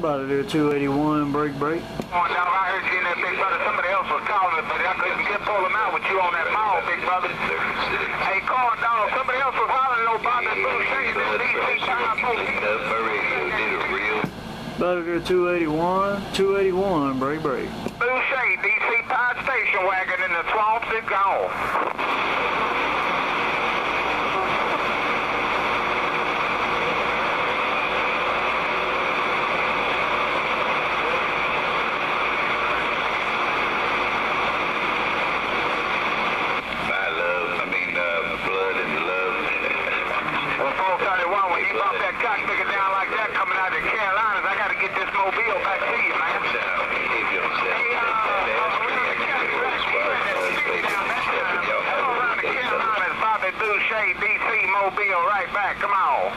about it there, 281, break, break. Oh, dog, I heard you in there, big brother. Somebody else was calling, but I couldn't get pull them out with you on that mall, big brother. Hey, call dog. Somebody else was hollering, old Bobby Boucher, this DC time, About it there, 281, 281, break, break. Boucher, DC Power Station wagon in the swamps is gone. My love, I mean, uh, blood and love. Well, 431, when you bump that cock nigga down like that coming out of the Carolinas, I gotta get this mobile back to you, man. Now, behave yourself. Hey, uh, Hello, around the Carolinas, Bobby Boucher, DC Mobile, right back. Come on.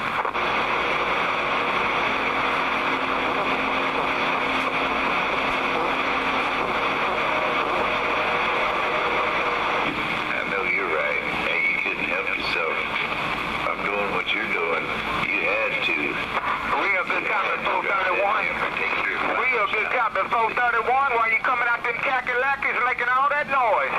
I know you're right. Hey, you couldn't help yourself. I'm doing what you're doing. You had to. Real good cop at 431. Real good cop at 431 while you coming out them khaki making all that noise.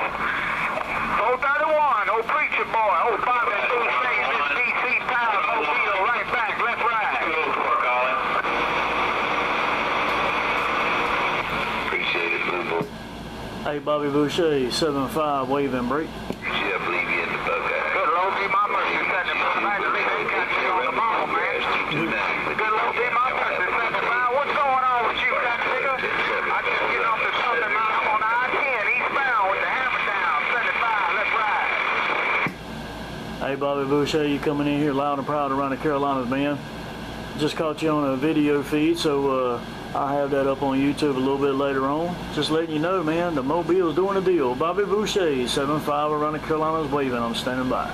431, old preacher boy, old Bobby Boucher, this DC Power Mobile, right back. Let's ride. Appreciate it, Blue Boy. Hey, Bobby Boucher, 75, waving, break. Shit, I believe you in the Buckeye. Good Lord, be my mercy, send him back. They got you on the ball, man. Good Lord, be my mercy, send him back. What's going on with you, that nigga? I just get off the southern line. I'm on I-10, eastbound with the down. 75, let's ride. Hey, Bobby Boucher, you coming in here loud and proud around the Carolinas, man. Just caught you on a video feed, so uh, I'll have that up on YouTube a little bit later on. Just letting you know, man, the Mobile's doing a deal. Bobby Boucher, 75 around the Carolinas, waving. I'm standing by.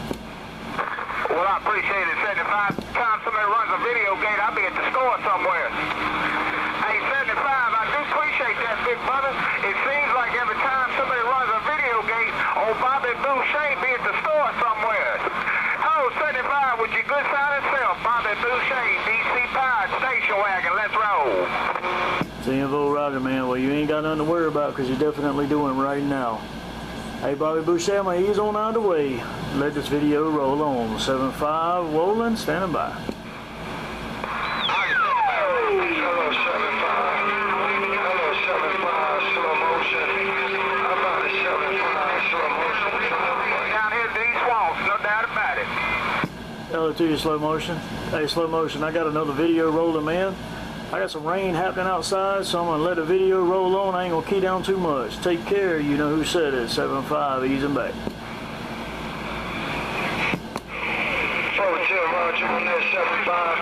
Well, I appreciate it. 75 times somebody runs a video gate, I'll be at the store somewhere. Hey, 75, I do appreciate that, big brother. It seems like every time somebody runs a video gate, old Bobby Boucher be at the store somewhere. Oh, 75, with your good side self, Bobby Boucher, Power Station Wagon, let's roll. CNVO Roger, man. Well, you ain't got nothing to worry about because you're definitely doing right now. Hey, Bobby my ease on out the way. Let this video roll on. 7-5, Wolin, standing by. Hello, 75. Hello, 75, slow motion. How about a 75, slow motion? Down here to these swamps, no doubt about it. To you, slow motion. Hey, slow motion, I got another video rolling, man. I got some rain happening outside, so I'm gonna let the video roll on. I ain't gonna key down too much. Take care, you know who said it. 7-5, easing back. 410 Roger on that 75.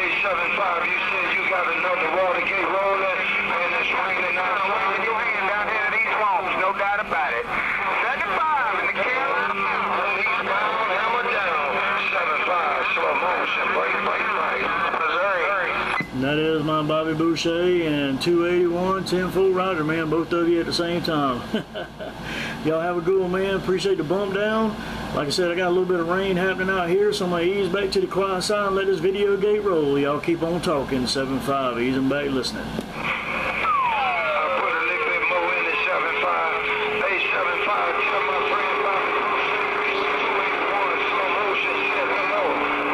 Hey, 75, you said you got another Watergate rolling, and it's raining outside. Your hand down here to these swamps, no doubt about it. 75 in the Carolina Mountains. Eastbound, hammer down. 75, slow motion, break, break, break. Missouri. And that is my And 281 10 full Rider, man. Both of you at the same time. Y'all have a good one, man. Appreciate the bump down. Like I said, I got a little bit of rain happening out here, so I'm going to ease back to the quiet side and let this video gate roll. Y'all keep on talking. 7-5, easing back listening. I put a little bit more in the 75. Hey, 75, tell my friend Bobby Boucher, 281, slow motion, said hello.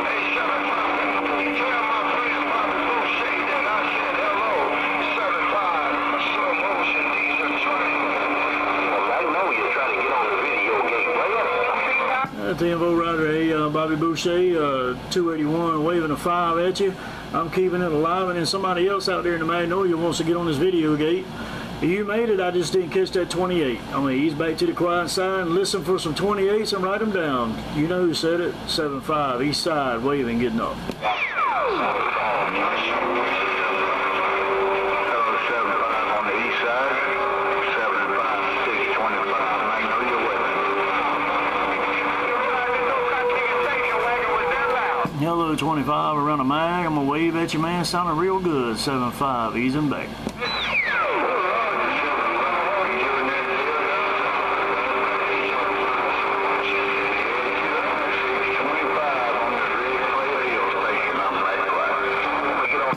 Hey, 75, tell my friend Bobby Boucher that I said hello. 75, slow motion, these are trains. I know you're trying to get on the video gate, brother. Uh, TMO Rider, hey, uh, Bobby Boucher, uh, 281, waving a 5 at you. I'm keeping it alive, and then somebody else out there in the Magnolia wants to get on this video gate. You made it, I just didn't catch that 28. I'm going to ease back to the quiet side and listen for some 28s and write them down. You know who said it? 7-5, east side, waving, getting up. 25 around a mag. I'm going to wave at you, man. Sounding real good. 7-5, easing back.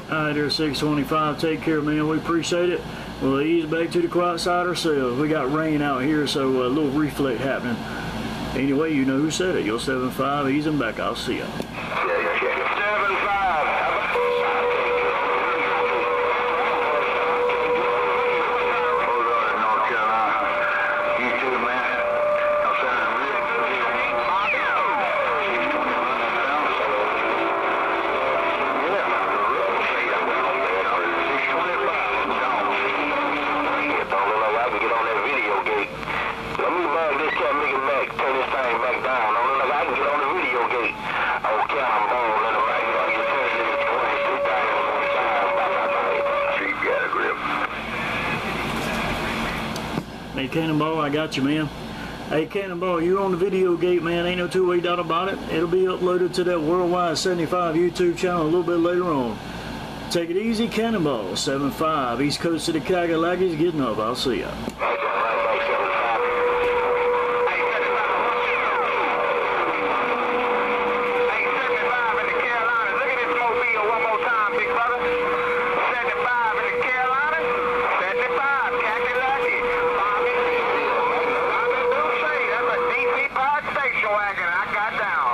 All right, there, 625. Take care, man. We appreciate it. We'll ease back to the quiet side ourselves. We got rain out here, so a little reflect happening. Anyway, you know who said it. You're 7-5. Ease back. I'll see you. Cannonball, I got you, man. Hey, Cannonball, you're on the video gate, man. Ain't no two-way doubt about it. It'll be uploaded to that Worldwide 75 YouTube channel a little bit later on. Take it easy, Cannonball. 7-5. East Coast of the Kakalakis getting up. I'll see ya. Right back, right back, 75. Hey, 75 in the Carolinas. Look at this mobile one more time, big brother. 75 in the Carolinas. 75, Kakalaki. Bobby. Bobby Boucher. That's a DC powered station wagon I got down.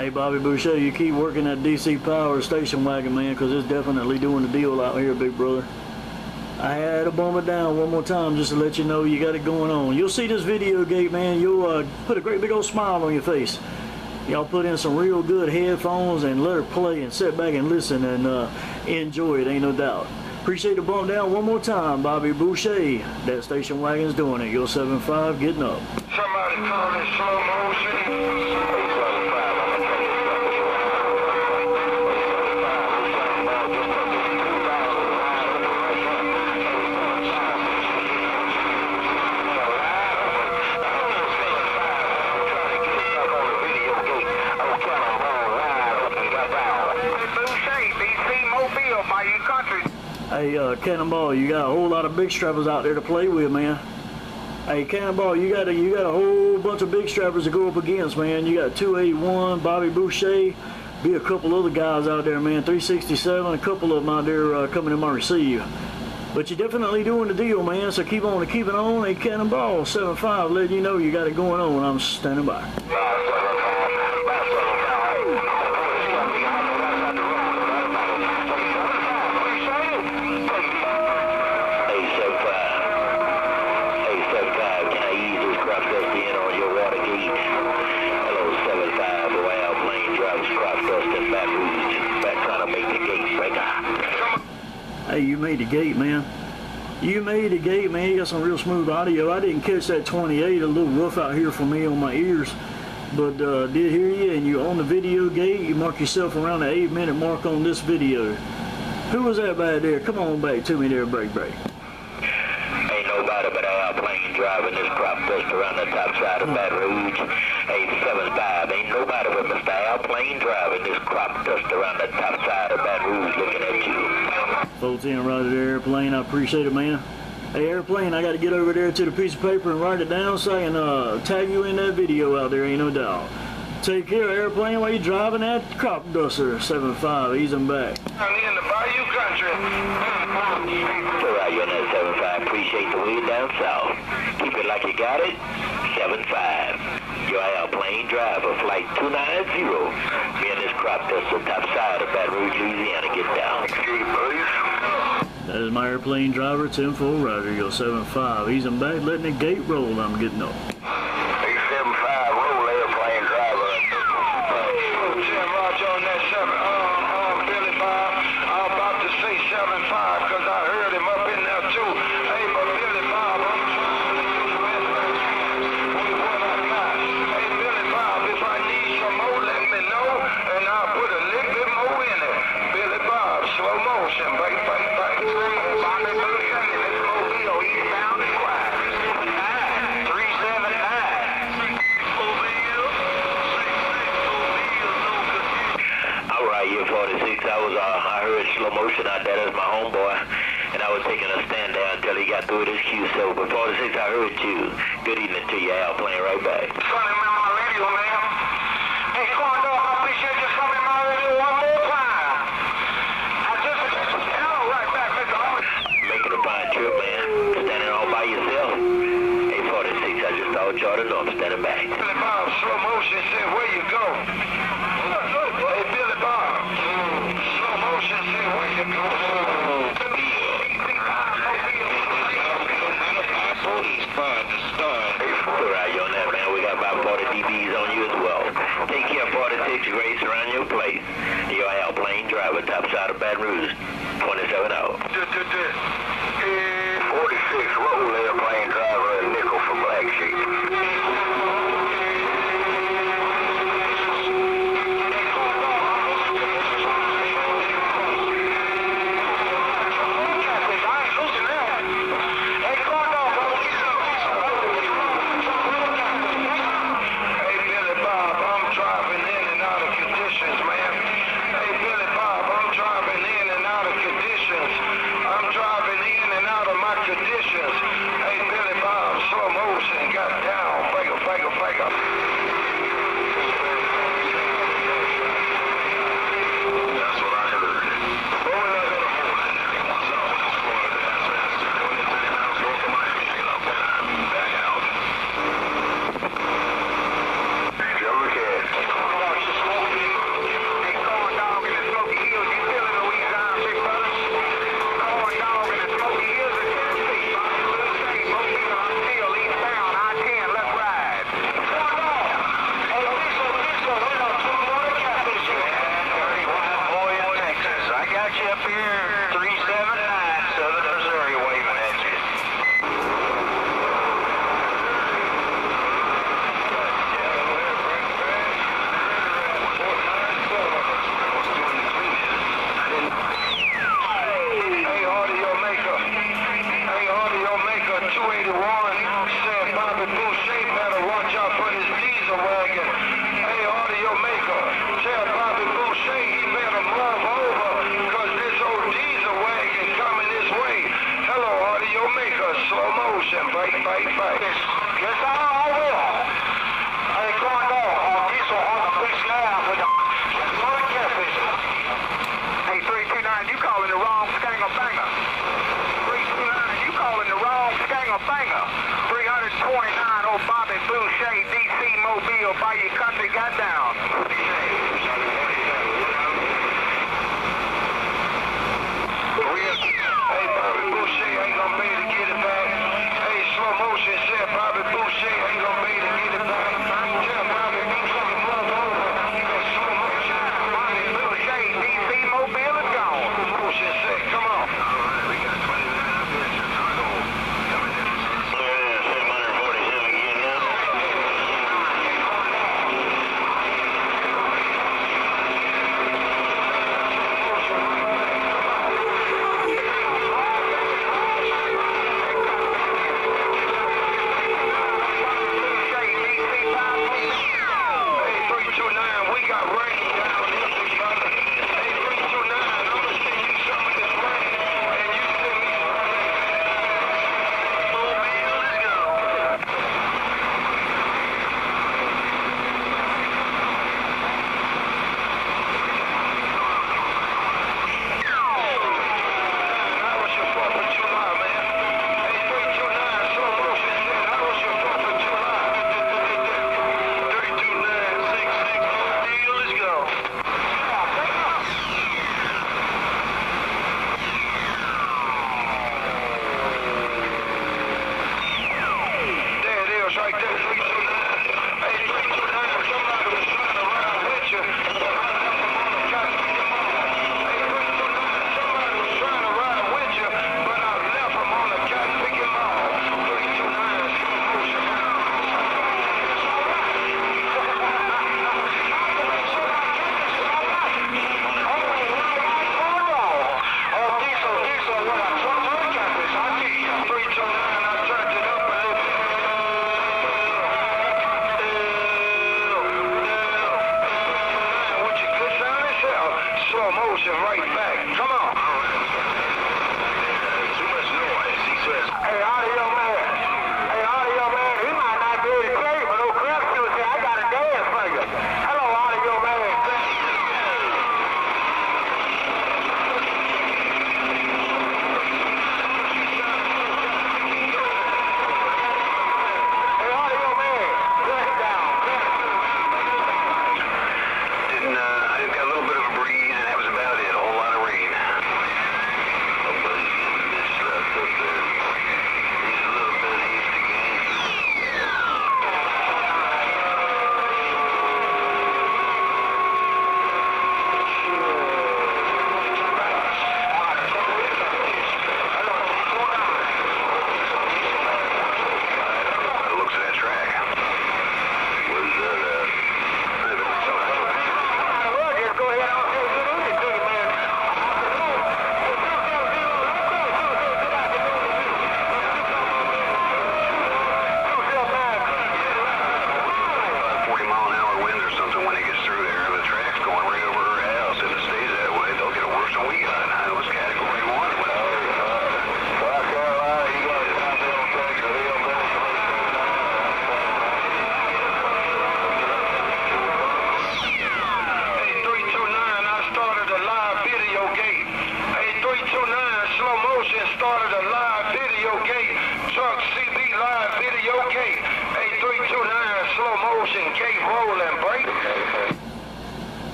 Hey, Bobby Boucher, you keep working that DC Power station wagon, man, because it's definitely doing the deal out here, big brother. I had to bump it down one more time just to let you know you got it going on. You'll see this video gate, man. You'll uh, put a great big old smile on your face. Y'all put in some real good headphones and let her play and sit back and listen and uh, enjoy it, ain't no doubt. Appreciate the bump down one more time, Bobby Boucher. That station wagon's doing it. Yo 75 getting up. Somebody call it slow motion. Cannonball, you got a whole lot of big strappers out there to play with, man. Hey, Cannonball, you got a you got a whole bunch of big strappers to go up against, man. You got 281, Bobby Boucher, be a couple other guys out there, man. 367, a couple of them out there uh, coming in my receive. But you're definitely doing the deal, man. So keep on keeping on. Hey, Cannonball, 75, letting you know you got it going on. I'm standing by. Hey, 75. Hey, 75, can I ease this crop dust in on your water gate? Hello, 75. The wild plane drives crop dust in Baton Rouge. Back trying to make the gate breaker. Hey, you made the gate, man. You made the gate, man. You got some real smooth audio. I didn't catch that 28, a little rough out here for me on my ears. But uh, did hear you, and you on the video gate. You mark yourself around the eight minute mark on this video. Who was that back there? Come on back to me there, break, break. Ain't nobody but our plane driving this crop dust around the top side of Baton Rouge. Hey, 75, ain't nobody but Mr. Airplane driving this crop dust around the top side of Baton Rouge looking at. Folks in right at the airplane. I appreciate it, man. Hey, airplane, I got to get over there to the piece of paper and write it down so I can uh, tag you in that video out there, ain't no doubt. Take care, airplane, while you driving that crop duster. 7-5, ease 'em back. I'm in the Bayou country. So right, you're on that 75. Appreciate the way down south. Keep it like you got it. 75. Your airplane driver, flight 290. Me and this crop duster, on top side of Baton Rouge, Louisiana. Get down. That is my airplane driver, 10-4 rider, yo 7-5. Ease 'em back, letting the gate roll. I'm getting up.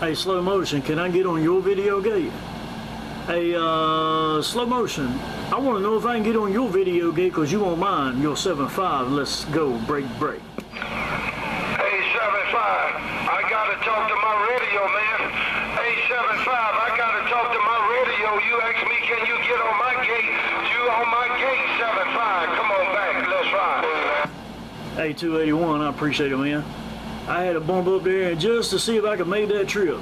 Hey, slow motion, can I get on your video gate? Hey, uh, slow motion, I want to know if I can get on your video gate because you won't mind your 7.5. Let's go, break, break. Hey, 75, I gotta talk to my radio, man. Hey, 75, I gotta talk to my radio. You ask me, can you get on my gate? You on my gate, 75. Come on back, let's ride. Hey, 281, I appreciate it, man. I had to bump up there and just to see if I could make that trip.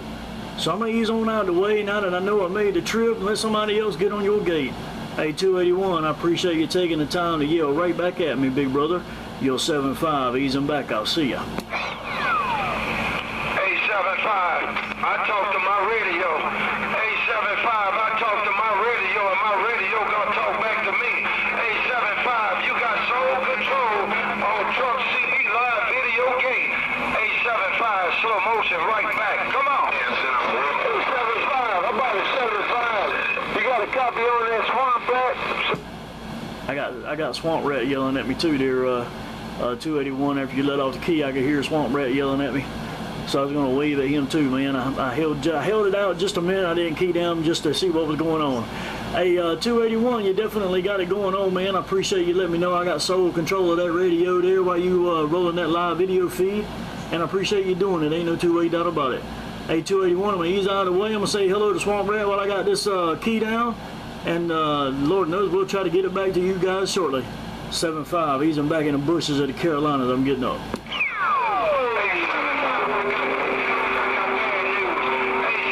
So I'm gonna ease on out of the way now that I know I made the trip and let somebody else get on your gate. Hey, 281, I appreciate you taking the time to yell right back at me, big brother. You're 7-5, easing back, I'll see ya. Hey, 75, I talk to my radio. Hey, 75, I talk to my radio, and my radio gonna talk back to me. Hey, 75, you got sole control on Truck CB Live Video Gate. Hey, 75, slow motion right back. Come on. Hey, 75, how about it, 75? You got a copy on that swamp rat? I got I got Swamp Rat yelling at me too there, uh, uh, 281. After you let off the key, I could hear Swamp Rat yelling at me. So I was gonna wave at him too, man. I, I held I held it out just a minute. I didn't key down just to see what was going on. Hey, uh, 281, you definitely got it going on, man. I appreciate you letting me know I got sole control of that radio there while you uh, rolling that live video feed, and I appreciate you doing it. Ain't no two way doubt about it. Hey, 281, I'm gonna ease out of the way. I'm gonna say hello to Swamp Rat while I got this uh, key down. And uh, Lord knows we'll try to get it back to you guys shortly. 7-5, easing back in the bushes of the Carolinas. I'm getting up. Hey,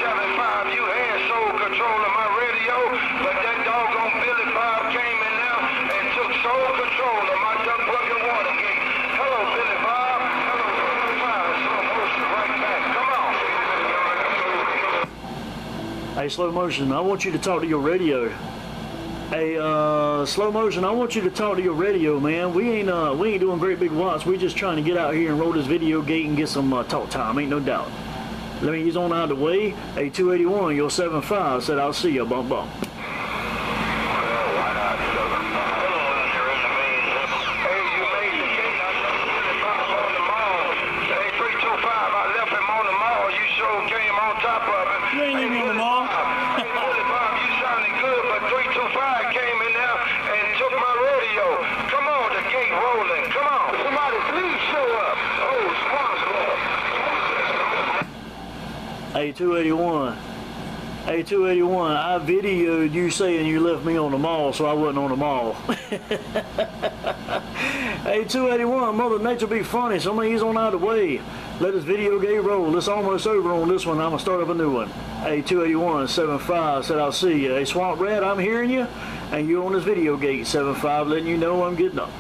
75, you had sole control of my radio, but that doggone Billy Bob came in there and took sole control of my duck bucket water gate. Hello, Billy Bob. Hello, 75. Slow motion right back. Come on. Hey, slow motion, I want you to talk to your radio. Hey, uh, slow motion, I want you to talk to your radio, man. We ain't uh, we ain't doing great big watts. We just trying to get out here and roll this video gate and get some uh, talk time. Ain't no doubt. Let me ease on out the way. Hey, 281, your 7-5 said I'll see ya. Bump bump. Hey, you made the gate. I left Billy Bob on the mall. Hey, 325, I left him on the mall. You sure came on top of it. You ain't leave me on the mall. Hey, Billy Bob, you sounded good, but 325 came in there and took my radio. Come on, the gate rolling. Come on. Somebody please show up. Oh, Squaw's Hey, 281. Hey, 281, I videoed you saying you left me on the mall, so I wasn't on the mall. hey, 281, Mother Nature be funny, so I'm gonna ease on out of the way. Let this video game roll. It's almost over on this one. I'm gonna start up a new one. Hey, 281, 75 said I'll see you. Hey, Swamp Rat, I'm hearing you, and you're on this video gate, 75, letting you know I'm getting up.